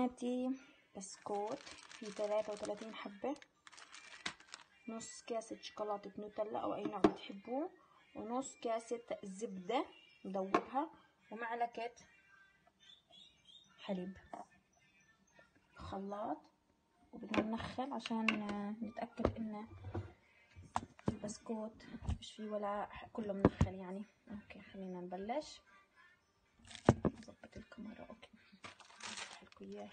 هاتي بسكوت في ثلاثة وثلاثين حبة. نص كاسة شوكولاتة نوتيلا أو أي نوع بتحبوه. ونص كاسة زبدة ندوبها ومعلقة حليب. خلاط. وبدنا ننخل عشان نتأكد إن البسكوت مش فيه ولا كله منخل يعني. أوكي خلينا نبلش. نظبط الكاميرا. أوكي. لكم اياها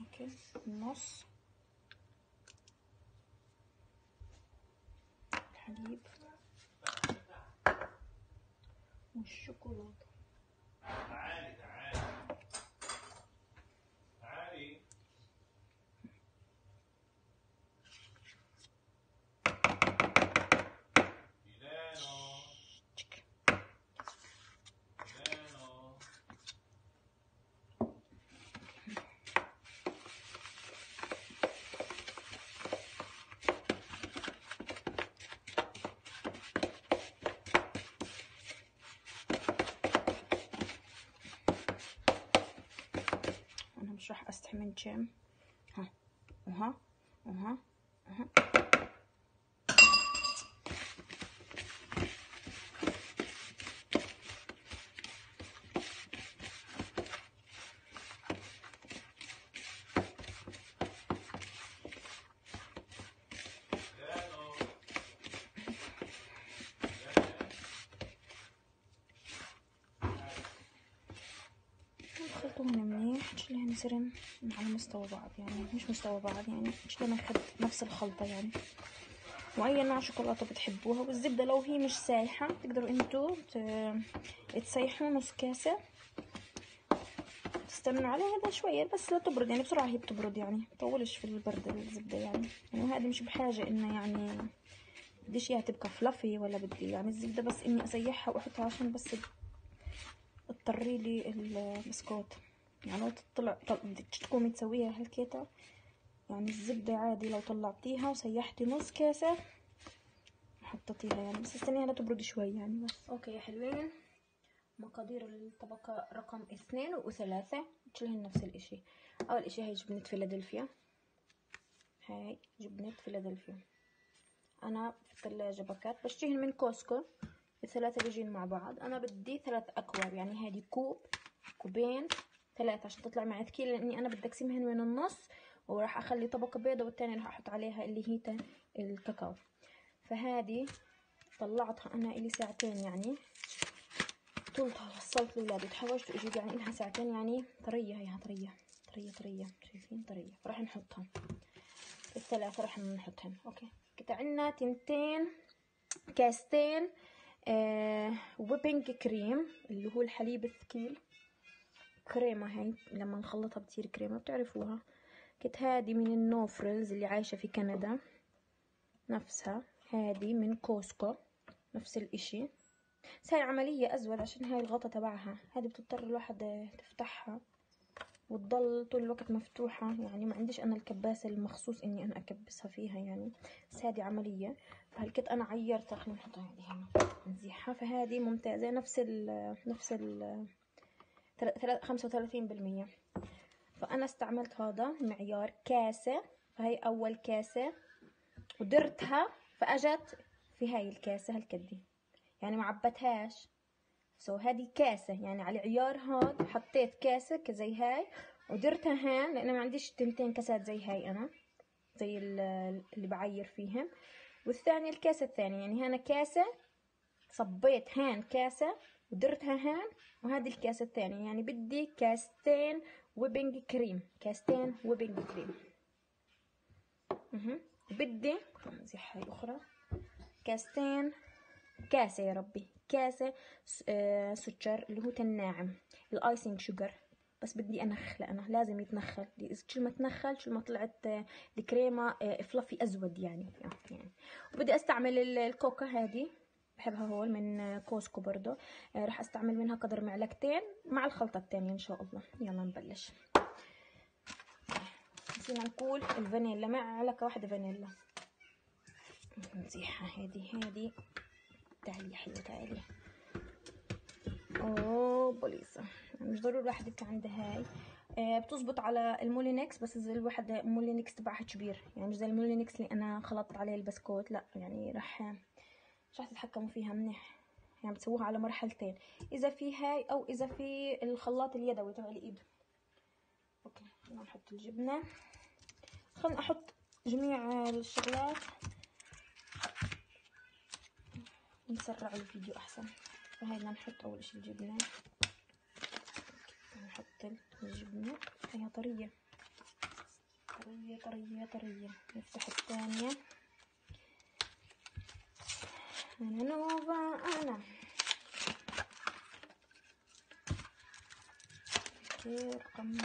أوكي النص الحليب والشوكولاتة تعالي تعالي تعالي ميلانو تشك. ميلانو أنا مش راح استحي من جيم. ها. وها. وها. سرن على مستوى بعض يعني مش مستوى بعض يعني تشيلهم ياخد نفس الخلطة يعني. وأي نوع شوكولاتة بتحبوها والزبدة لو هي مش سايحة تقدروا أنتوا تسيحوا نص كاسة. تستنوا عليها شوية بس لا تبرد يعني بسرعة هي بتبرد يعني طولش في البرد الزبدة يعني. يعني هذه مش بحاجة إنه يعني بديش إياها تبقى فلافي ولا بدي يعني الزبدة بس إني أسيحها وأحطها عشان بس تطري لي البسكوت. يعني لو تطلع تقومي تسويها هالكيتا؟ يعني الزبدة عادي لو طلعتيها وسيحتي نص كاسة حطيتيها. يعني بس استنيها لا تبرد شوي يعني بس. أوكي يا حلوين. مقادير الطبقة رقم اثنين وثلاثة كلهن نفس الإشي. أول إشي هاي جبنة فيلادلفيا. هاي جبنة فيلادلفيا. أنا في الثلاجة باكات بشتريهن من كوسكو. الثلاثة بيجين مع بعض. أنا بدي ثلاث أكواب يعني هذه كوب كوبين. ثلاثة عشان تطلع معي ثقيلة لأني أنا بدي اقسمهن من النص وراح أخلي طبقة بيضة والتانية راح أحط عليها اللي هي الكاكاو. فهذه طلعتها أنا إلي ساعتين يعني. طولتها وصلت لاولادي تحوشت واجيت يعني لها ساعتين يعني طرية هيها طرية طرية طرية. شايفين؟ طرية. فراح نحطها الثلاثة راح نحطهم. أوكي. كده عنا تنتين كاستين آه whipping cream اللي هو الحليب الثقيل. كريمة هاي لما نخلطها بتصير كريمة بتعرفوها. كنت هادي من النوفرلز اللي عايشة في كندا نفسها. هادي من كوسكو نفس الإشي. بس هاي عملية أزود عشان هاي الغطا تبعها. هذه بتضطر الواحد تفتحها وتضل طول الوقت مفتوحة. يعني ما عنديش أنا الكباسة المخصوص إني أنا أكبسها فيها يعني. بس هذه عملية. فهالكت أنا عيرتها خلينا نحطها هنا. نزيحها. فهذه ممتازة. نفس ال نفس ال خمسة وثلاثين بالمية. فأنا استعملت هذا معيار كاسة فهي أول كاسة ودرتها فأجت في هاي الكاسة هالكدي. يعني ما عبتهاش. سو هذه كاسة يعني على عيار هاد حطيت كاسة كزي هاي ودرتها هان لأنه ما عنديش تنتين كاسات زي هاي أنا زي ال- اللي بعير فيهم. والثانية الكاسة الثانية يعني هنا كاسة صبيت هان كاسة ودرتها هان وهذه الكاسة الثانية. يعني بدي كاستين whipping cream. كاستين whipping cream. بدي نزيح هاي أخرى. كاستين كاسة يا ربي. كاسة آه، سكر اللي هو الناعم ال icing sugar بس بدي انخله أنا لازم يتنخل. كل ما تنخل كل ما طلعت آه، الكريمة آه، فلافي أزود يعني. يعني. وبدي أستعمل ال- الكوكا هذه. بحبها هول من كوسكو برضو. آه، راح أستعمل منها قدر معلقتين مع الخلطة الثانية إن شاء الله. يلا نبلش. نسينا نقول الفانيلا. معلقة واحدة فانيلا. نزيحها هذه هذه. تعالي يا حلوة تعالي. أوه بوليسة مش ضروري الواحد يكون عنده هاي. آه بتزبط على المولينكس بس إذا الواحد المولينكس تبعها كبير. يعني مش زي المولينكس اللي أنا خلطت عليه البسكوت. لا يعني راح مش راح تتحكموا فيها منيح. يعني بتسووها على مرحلتين إذا في هاي أو إذا في الخلاط اليدوي تبع الإيد. أوكي خلينا نحط الجبنة. خلينا أحط جميع الشغلات. نسرع الفيديو أحسن. فهاي بدنا نحط أول اشي الجبنة. نحط الجبنة. هي طرية. طرية طرية طرية. نفتح الثانية. نوفا أنا. أوكي رقم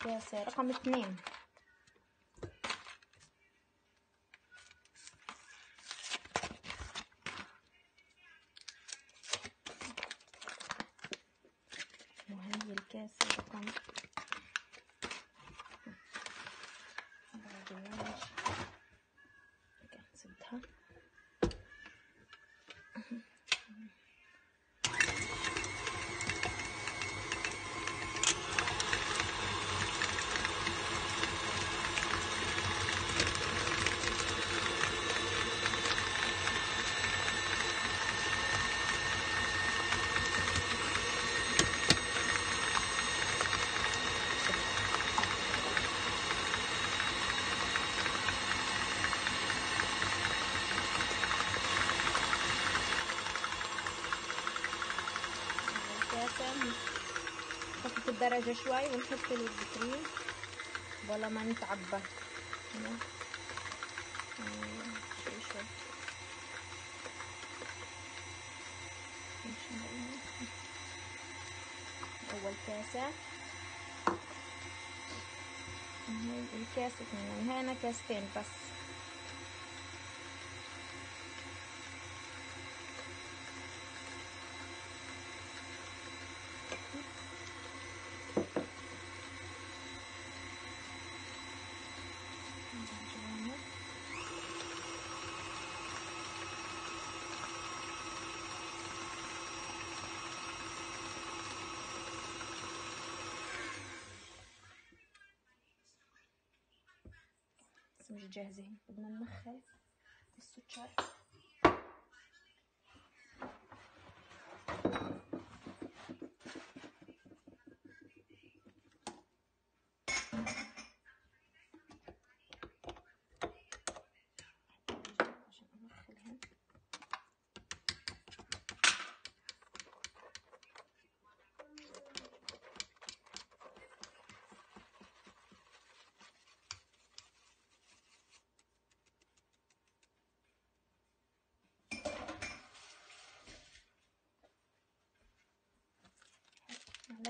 كاسة رقم اثنين وهي الكاسة رقم بعدين أوكي سبتها الكاسة نخفف الدرجة شوي ونحط الكريم. ولا ما نتعبى. أول كاسة. هاي الكاسة هنا كاستين بس بس مش جاهزين بدنا ندخل السكر عشان ادخلها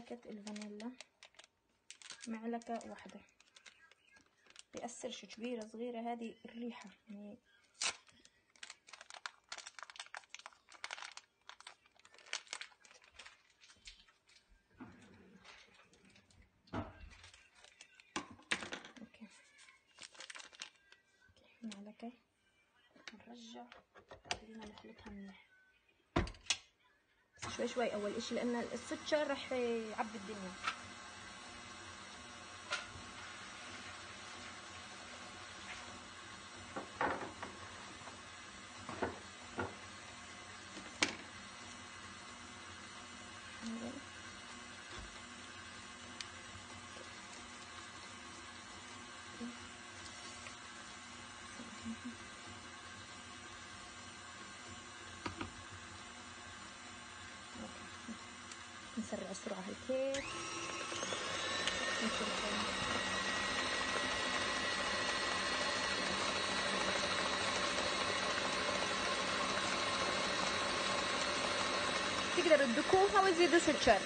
معلقة الفانيلا. معلقة واحدة. بيأثرش كبيرة صغيرة. هذه الريحة يعني معلقة. نرجع. خلينا نخلطها منيح. شوي شوي أول إشي لأن السكر رح يعبي الدنيا. نسرع السرعة هيك تقدروا تدكوها وتزيدوا سكر.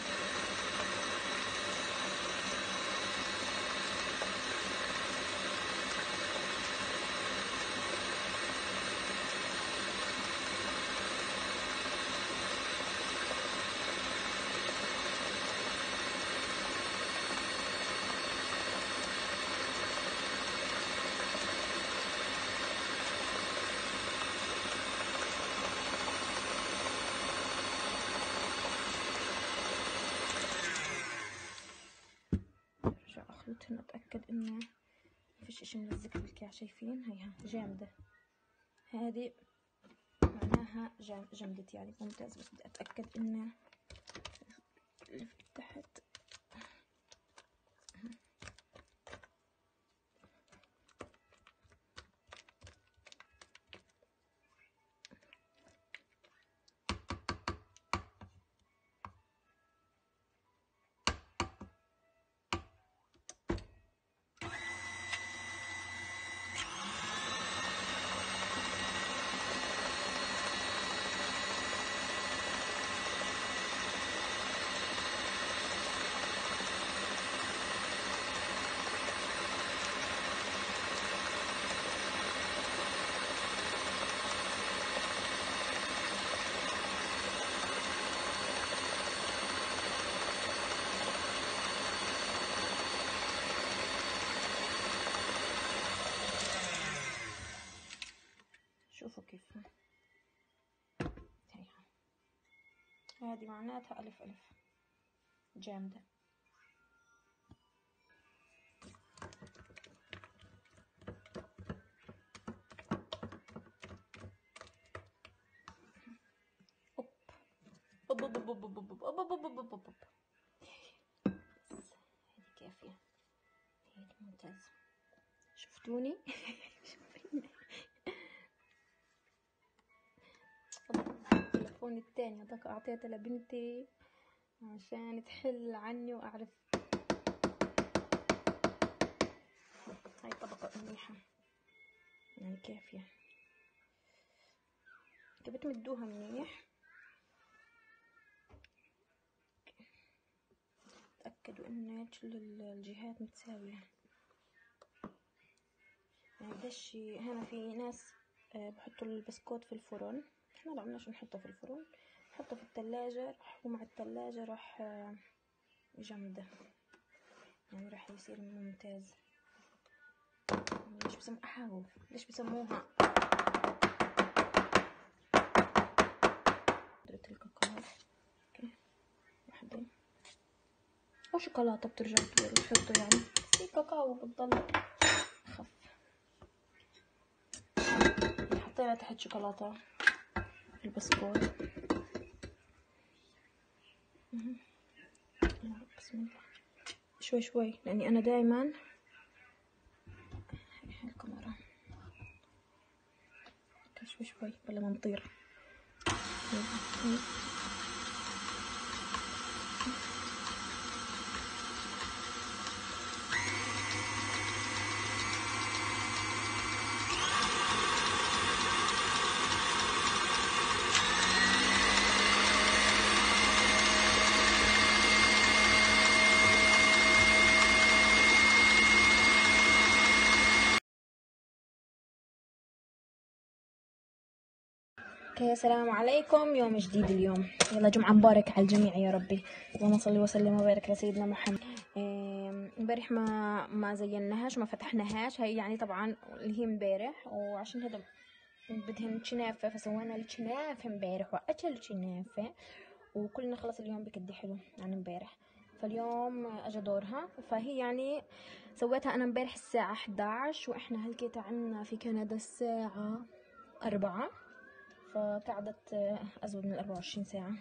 نلزق بالكاع شايفين؟ هيها جامدة. هذه معناها جامدة يعني ممتاز بس بدي أتأكد ان هذه معناتها ألف ألف. جامدة. أوب. أوب أوب أوب أوب أوب أوب أوب أوب أوب هذه كافية. هذه ممتازة. شفتوني؟ التلفون التاني هذاك أعطيته لبنتي عشان تحل عني وأعرف. هاي طبقة منيحة. يعني كافية أنتوا بتمدوها منيح. تأكدوا إن كل الجهات متساوية. يعني بدش هنا في ناس آه، بحطوا البسكوت في الفرن. إحنا لا عملناش نحطه في الفرن نحطه في التلاجة راح ومع التلاجة راح آه، يجمده يعني راح يصير ممتاز. ليش بسموها أحاو ليش بسموها؟ الكاكاو واحدة. أو شوكولاتة بترجع تحطوا يعني. بس هي كاكاو بتضل أخف. حطينا تحت شوكولاتة. الباسبور بسم الله. شوي شوي لأني أنا دائما الكاميرا. شوي شوي بلا ما نطير. السلام عليكم. يوم جديد اليوم. يلا جمعة مبارك على الجميع يا ربي. اللهم صل وسلم وبارك على سيدنا محمد. امبارح ما ما زيناهاش ما فتحناهاش. هي يعني طبعا اللي هي امبارح وعشان هذا بدهن كنافة فسوينا الكنافة امبارح وأكل كنافة وكلنا خلص اليوم بكدي حلو عن امبارح. فاليوم اجى دورها. فهي يعني سويتها أنا امبارح الساعة 11 وإحنا هلكيت عنا في كندا الساعة أربعة. فقعدت آه، أزود من 24 ساعة.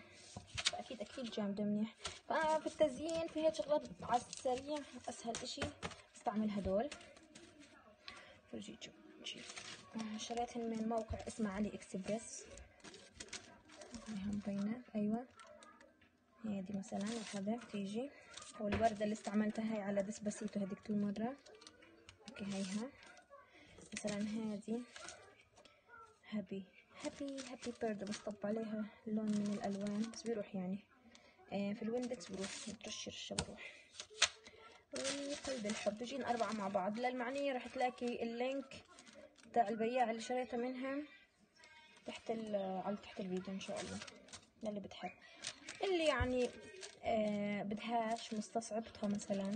فأكيد أكيد جامدة منيح. فأنا في التزيين في هيك شغلات على السريع أسهل إشي استعمل هدول. شريتهن من موقع اسمه علي إكسبريس. هاي مبينة أيوة. هذه مثلا واحدة بتيجي والوردة اللي استعملتها هاي على ديسباسيتو هذيك المرة okay هيها. مثلا هذه. happy. happy happy birthday بصب عليها لون من الألوان. بس بيروح يعني. آه في ال Windex بروح بترش رشة بروح. وقلب الحب. بيجين أربعة مع بعض. للمعنية راح تلاقي ال link بتاع البياع اللي شريته منها تحت ال على تحت الفيديو إن شاء الله. للي بتحب. اللي يعني آه بدهاش مستصعبتها مثلا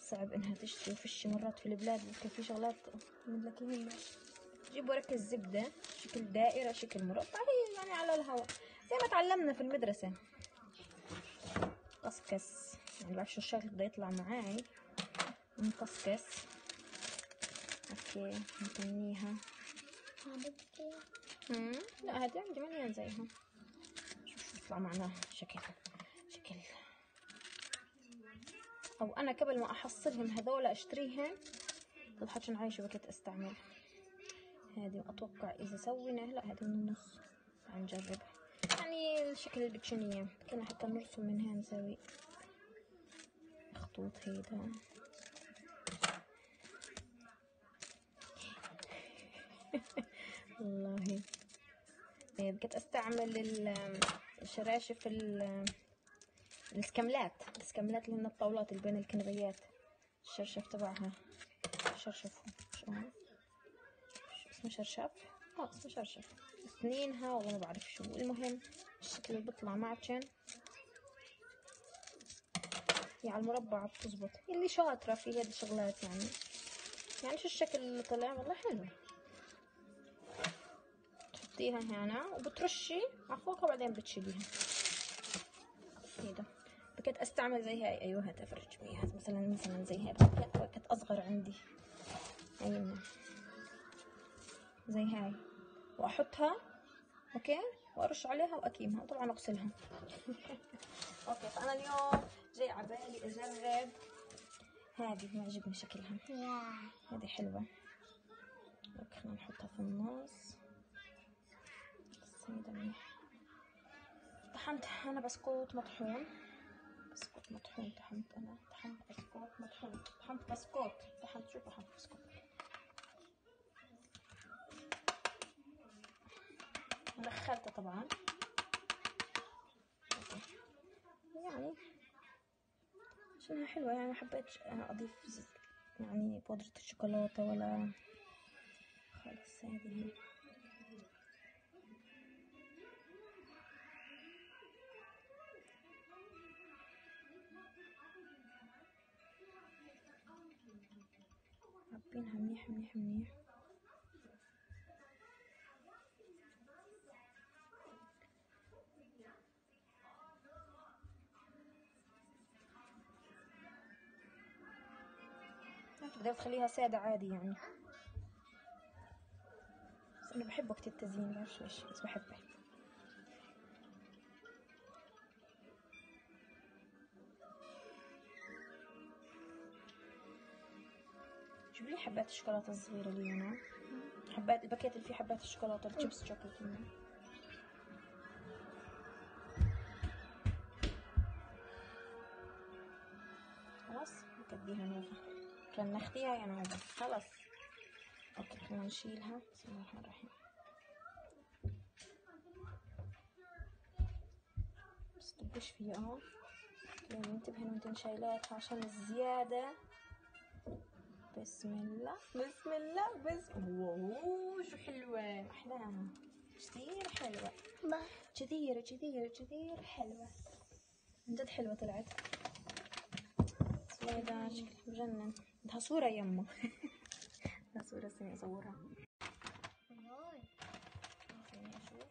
صعب إنها تشتري. وفيش مرات في البلاد في شغلات. مدلكين. جيب ورق الزبدة شكل دائرة شكل مربع هي يعني على الهواء. زي ما تعلمنا في المدرسة. قصقص. يعني بعرف شو الشكل بده يطلع معاي. نقصقص أوكي نتنيها. لا هذه عندي مليان زيها. شوف شو بيطلع معنا. شكل شكل. أو أنا قبل ما أحصلهم هذول أشتريهم عشان عايشة وقت أستعمل. هذه أتوقع إذا سوينا لا هذه من النص نجرب يعني الشكل البتشنية كنا حتى نرسم من هنا نسوي خطوط هيدا والله. بقيت أستعمل ال- الشراشف ال- السكملات السكملات اللي هن الطاولات اللي بين الكنبيات الشرشف تبعها. شرشف شو شو اسمه شرشف آه اسمه شرشف سنينها والله ما بعرف شو. المهم الشكل اللي بيطلع معجن هي على المربع بتزبط. اللي شاطرة في هذه الشغلات يعني. يعني شو الشكل اللي طلع؟ والله حلو تحطيها هنا وبترشي. على فوقها وبعدين بتشيليها هيدا بكت أستعمل زي هاي. أيوه تفرج بيها مثلا مثلا زي هاي. كانت أصغر عندي. أيوه. زي هاي. وأحطها okay؟ وأرش عليها وأكيمها. وطبعا أغسلها. okay فأنا اليوم جاي على بالي أجرب هذه. معجبني شكلها. هذه حلوة. أوكي خلينا نحطها في النص. منيح طحنت أنا بسكوت مطحون. بسكوت مطحون طحنت أنا. طحنت بسكوت مطحون. طحنت بسكوت. طحنت شو طحنت؟ بسكوت. دخلته طبعا. يعني عشانها حلوة يعني ما حبيتش أضيف يعني بودرة الشوكولاتة ولا خلص هذه. هي عبينها منيح منيح منيح. تقدر تخليها سادة عادي يعني. بس أنا بحب وقت التزيين بعرفش ليش بس بحبه جيب حبات الشوكولاتة الصغيرة هنا حبات الباكيت اللي فيه حبات الشوكولاتة الشيبس شوكولاتة. خلاص نكديها نوفا. كان ناخديها يا نوفا خلاص. okay خلينا نشيلها. بسم الله الرحمن الرحيم. بس تبش فيها اهو يعني انتبهي وانتن شايلاتها عشان الزيادة. بسم الله. بسم الله. بسم اوه شو حلوة. احلاها كثير حلوة. كثير كثير كثير حلوة. من جد حلوة طلعت. هذا شكلها مجنن. بدها صورة يمه بدها صورة سنة أصورها خليني أشوف.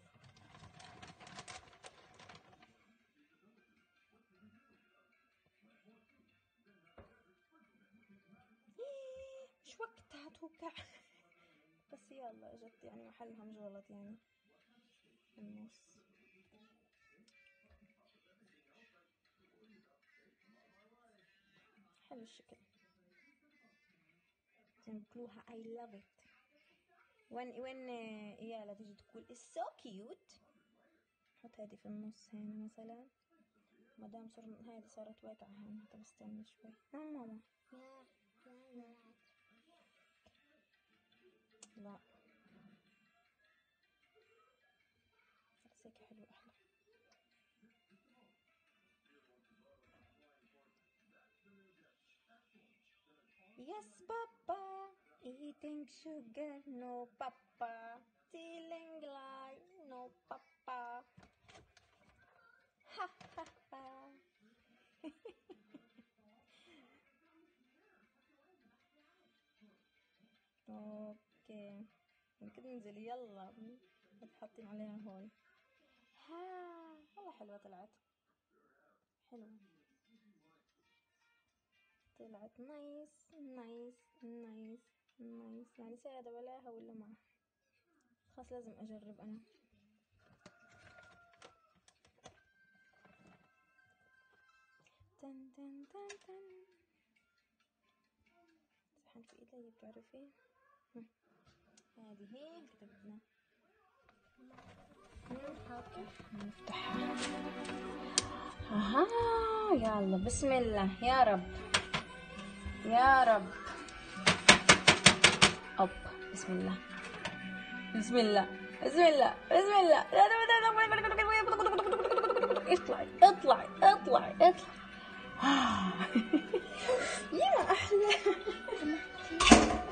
مش وقتها توقع. بس يلا اجت يعني محلها مش غلط يعني. النص. حلو الشكل. بيقولوها I love it. وين وين آه، إيالا تيجي تقول it's so cute. نحط هذه في النص هنا مثلا. ما دام صار هذه صارت وقعة هنا. طب استني شوي. آه ماما. لا. هيك حلو أحلى. Yes, Papa. Eating sugar, no, Papa. Stealing light, no, Papa. Ha ha ha. okay كده انزلي يلا. بتحطين عليها هون. ها والله حلوة طلعت. حلوة. طلعت. nice nice nice nice يعني سادة ولاها ولا ما خلاص لازم أجرب أنا. تن تن تن تن. صحن في إيدي بتعرفي هم. هذه هي كتبنا نفتحها أها يلا بسم الله. يا رب. يا رب. أوب بسم الله بسم الله بسم الله بسم الله اطلعي اطلعي اطلعي اطلعي يا أحلى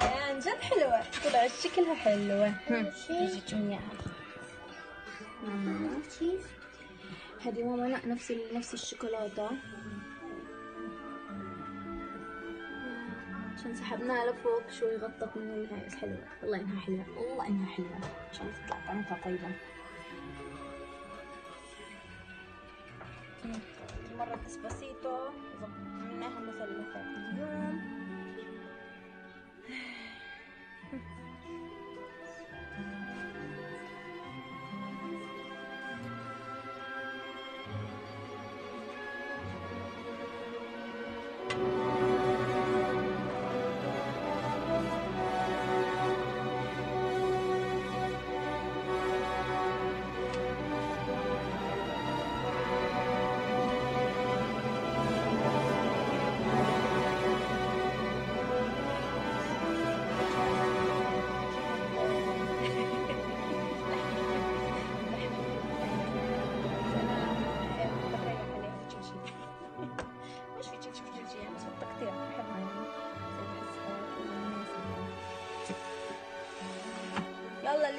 عن جد حلوة طلعت شكلها اياها هذه ماما نفس نفس الشوكولاتة عشان سحبناها لفوق شوي غطت من الهاي بس حلوة. والله إنها حلوة. والله إنها حلوة. عشان تطلع طعمتها طيبة. مرة ديسباسيتو ضمناها مثلثات اليوم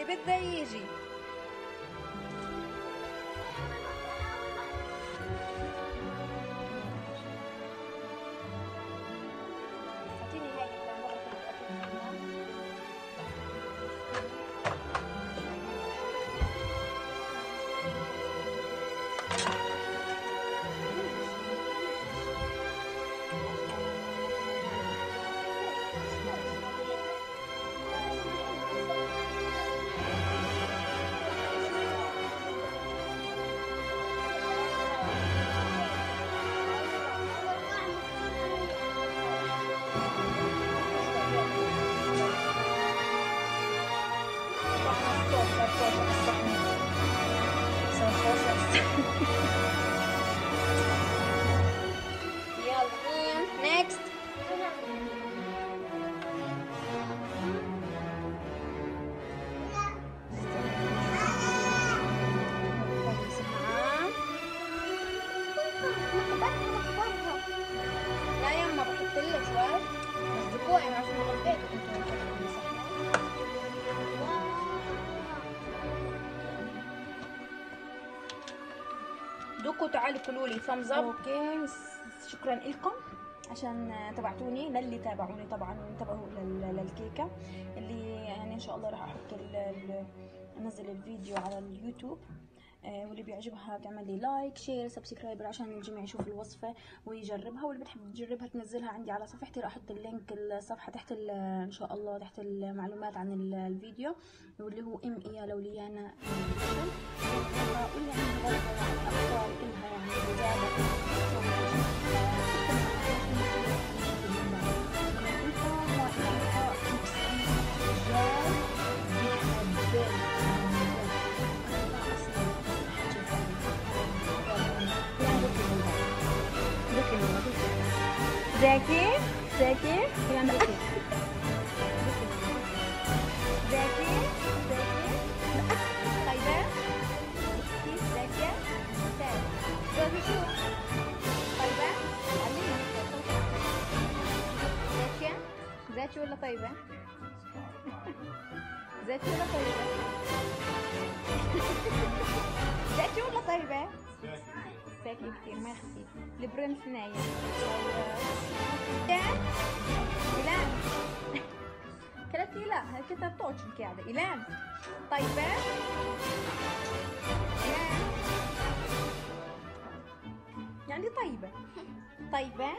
يعني. تعالوا كلوا لي thumbs up okay شكرا لكم عشان تابعتوني للي تابعوني طبعا وانتبهوا لل- للكيكة. اللي يعني إن شاء الله راح أحط أنزل الفيديو على اليوتيوب. آه، واللي بيعجبها تعمل لي like share subscriber عشان الجميع يشوف الوصفة ويجربها. واللي بتحب تجربها تنزلها عندي على صفحتي. راح أحط ال link الصفحة تحت إن شاء الله تحت المعلومات عن ال- الفيديو. واللي هو إم إيا لوليانا. aquí. لا هكذا توتشك يعني إيلان طيبة إيلان يعني طيبة طيبة